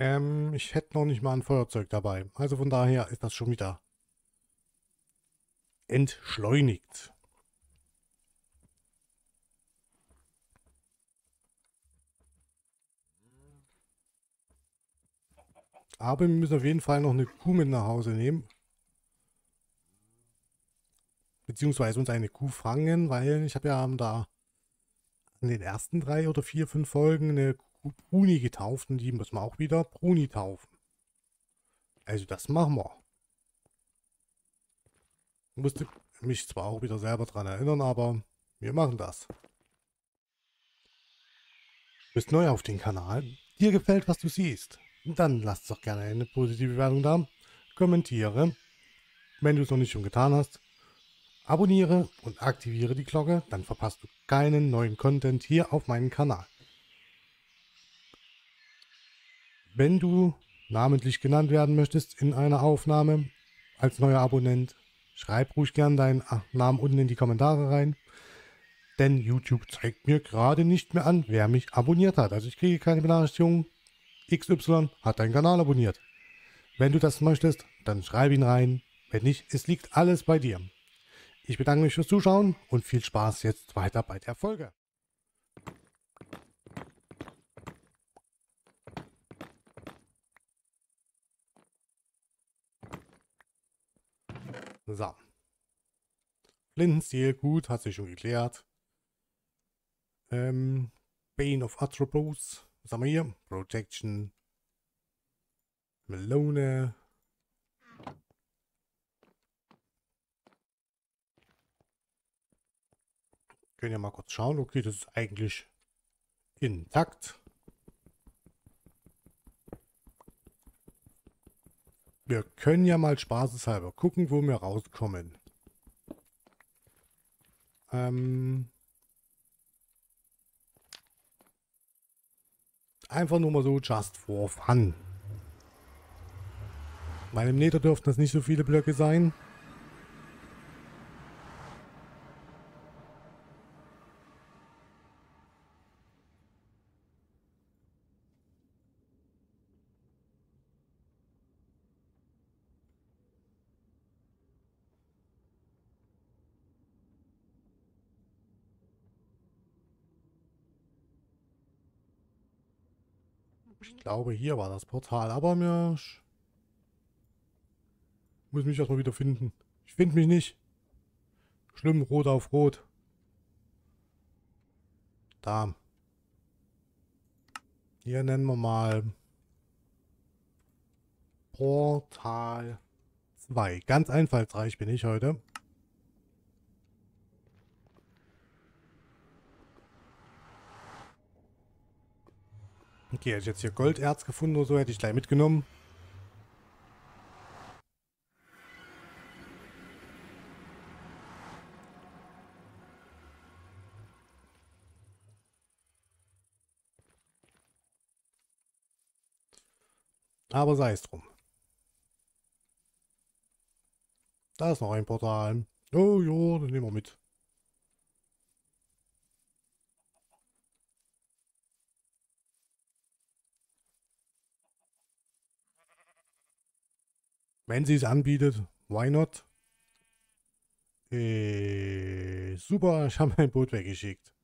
Ähm, ich hätte noch nicht mal ein Feuerzeug dabei. Also von daher ist das schon wieder entschleunigt. Aber wir müssen auf jeden Fall noch eine Kuh mit nach Hause nehmen. Beziehungsweise uns eine Kuh fangen, weil ich habe ja da in den ersten drei oder vier, fünf Folgen eine Kuh Bruni getauft und die müssen wir auch wieder Bruni taufen. Also das machen wir. Ich musste mich zwar auch wieder selber daran erinnern, aber wir machen das. Du bist neu auf dem Kanal. Dir gefällt, was du siehst. Dann lass doch gerne eine positive Bewertung da. Kommentiere. Wenn du es noch nicht schon getan hast, abonniere und aktiviere die Glocke, dann verpasst du keinen neuen Content hier auf meinem Kanal. Wenn du namentlich genannt werden möchtest in einer Aufnahme als neuer Abonnent, schreib ruhig gern deinen Namen unten in die Kommentare rein. Denn YouTube zeigt mir gerade nicht mehr an, wer mich abonniert hat. Also ich kriege keine Benachrichtigung, XY hat deinen Kanal abonniert. Wenn du das möchtest, dann schreib ihn rein. Wenn nicht, es liegt alles bei dir. Ich bedanke mich fürs Zuschauen und viel Spaß jetzt weiter bei der Folge. So. Flintenstil, gut, hat sich schon geklärt. Ähm, Bane of Atropos was haben wir hier? Protection. Melone. Können ja mal kurz schauen. Okay, das ist eigentlich intakt. Wir können ja mal spaßeshalber gucken, wo wir rauskommen. Ähm, Einfach nur mal so just for fun. Weil im Nether dürften das nicht so viele Blöcke sein. Ich glaube, hier war das Portal, aber mir... Muss mich erstmal wieder finden. Ich finde mich nicht. Schlimm, rot auf rot. Da. Hier nennen wir mal Portal 2. Ganz einfallsreich bin ich heute. Okay, hätte ich jetzt hier Golderz gefunden oder so, hätte ich gleich mitgenommen. Aber sei es drum. Da ist noch ein Portal. Oh ja, dann nehmen wir mit. Wenn sie es anbietet, why not? Äh, super, ich habe mein Boot weggeschickt.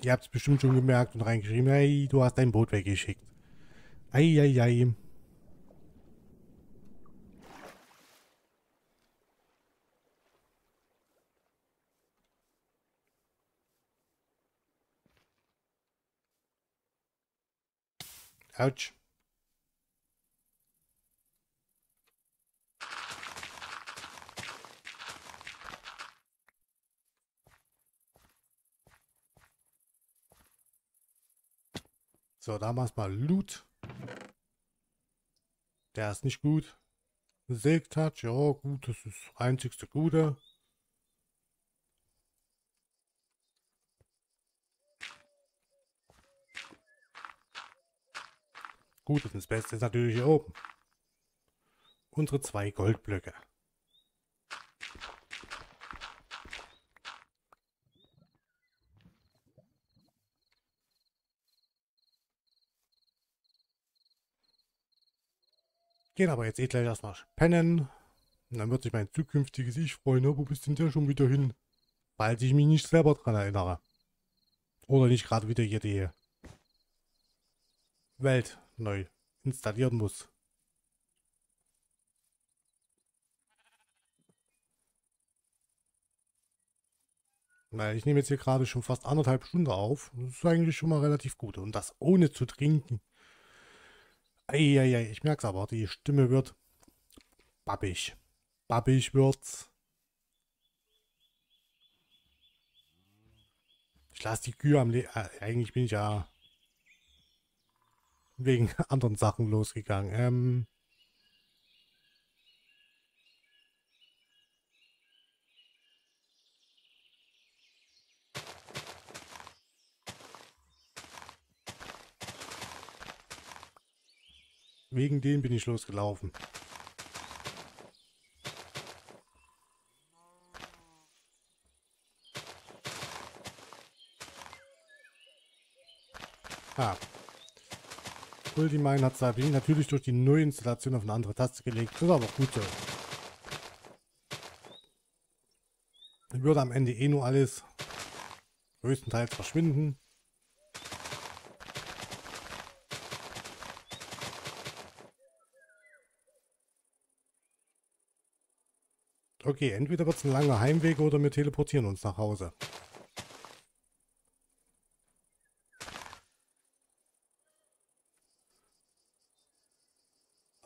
Ihr habt es bestimmt schon gemerkt und reingeschrieben, hey, du hast dein Boot weggeschickt. Eieiei. Ei, ei. Autsch. So, damals mal Loot. Der ist nicht gut. Silk Touch, ja gut, das ist das einzigste Gute. Gut, das Beste ist natürlich hier oben. Unsere zwei Goldblöcke. Gehen aber jetzt eh gleich erstmal pennen. Und dann wird sich mein zukünftiges Ich freuen. Wo bist denn der schon wieder hin? Falls ich mich nicht selber dran erinnere. Oder nicht gerade wieder hier die Welt neu installieren muss. Weil ich nehme jetzt hier gerade schon fast anderthalb Stunden auf. Das ist eigentlich schon mal relativ gut. Und das ohne zu trinken. Eieiei, ich merke es aber, die Stimme wird babbig. Babbig wird's. Ich lasse die Kühe am Le äh, Eigentlich bin ich ja wegen anderen Sachen losgegangen. Ähm Wegen denen bin ich losgelaufen. Ah. Ultimine hat es natürlich durch die Neuinstallation auf eine andere Taste gelegt. Das ist aber gut so. Würde am Ende eh nur alles größtenteils verschwinden. Okay, entweder wird es ein langer Heimweg oder wir teleportieren uns nach Hause.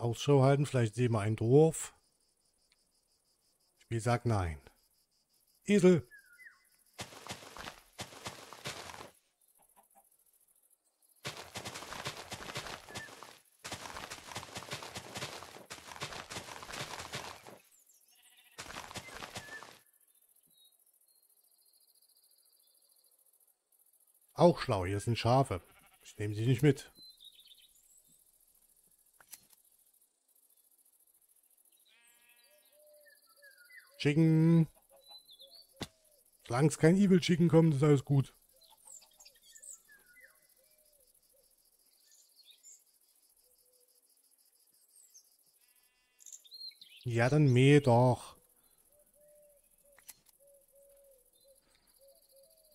Ausschau halten, vielleicht sehen wir ein Dorf. Spiel sagt nein. Esel! Auch schlau, hier sind Schafe. Ich nehme sie nicht mit. Chicken. Solange es kein Evil Chicken kommt, ist alles gut. Ja, dann mäh doch.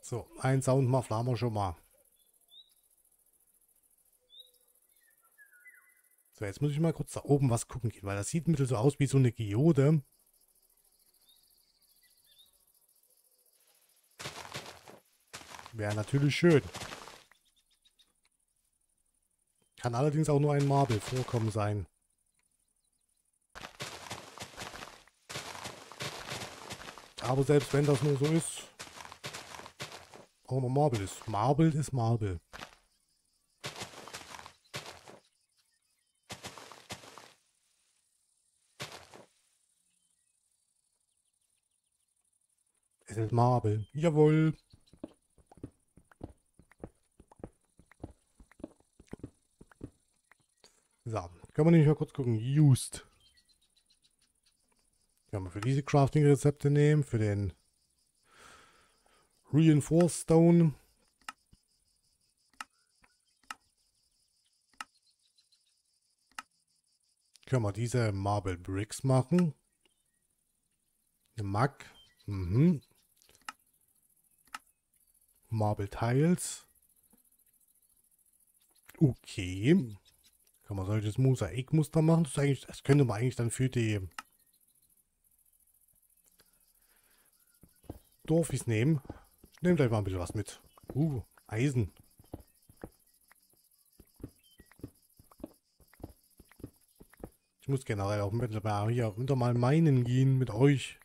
So, ein Soundmuffler haben wir schon mal. So, jetzt muss ich mal kurz da oben was gucken gehen, weil das sieht bisschen so aus wie so eine Geode. Wäre natürlich schön. Kann allerdings auch nur ein Marble vorkommen sein. Aber selbst wenn das nur so ist, auch noch Marble ist. Marble ist Marble. Es ist Marble. Jawohl. So, können wir nicht mal kurz gucken. Used. Können wir für diese Crafting-Rezepte nehmen. Für den Reinforced Stone. Können wir diese Marble Bricks machen. Mack. Mhm. Marble Tiles. Okay. Kann man solches Mosaikmuster machen? Das, eigentlich, das könnte man eigentlich dann für die Dorfis nehmen. Nehmt gleich mal ein bisschen was mit. Uh, Eisen. Ich muss generell auch mit, hier unter mal meinen gehen mit euch.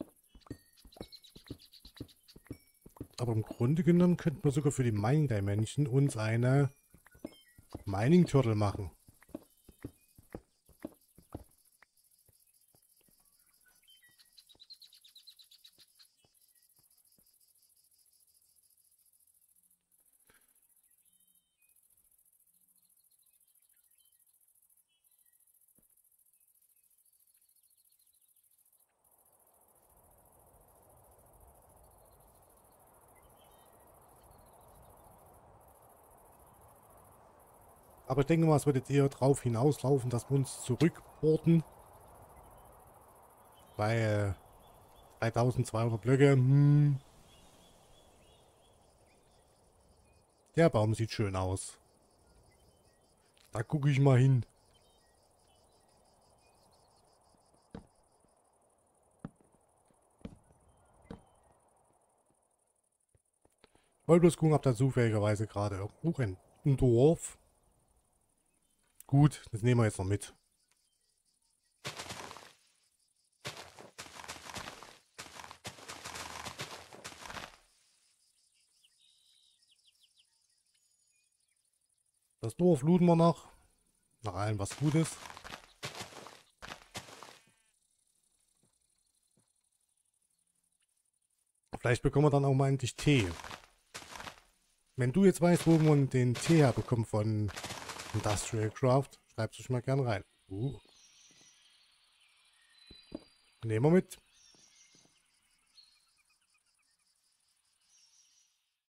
Aber im Grunde genommen könnten wir sogar für die Mining Dimension uns eine Mining Turtle machen. Aber ich denke mal, es wird jetzt eher drauf hinauslaufen, dass wir uns zurückporten. Weil 3200 Blöcke, hm. Der Baum sieht schön aus. Da gucke ich mal hin. wollte bloß gucken, ob da zufälligerweise gerade ein, ein Dorf. Gut, das nehmen wir jetzt noch mit. Das Dorf looten wir noch. Nach allem was Gutes. Vielleicht bekommen wir dann auch mal endlich Tee. Wenn du jetzt weißt, wo man den Tee herbekommt von Industrial Craft, schreibst du schon mal gern rein. Uh. Nehmen wir mit.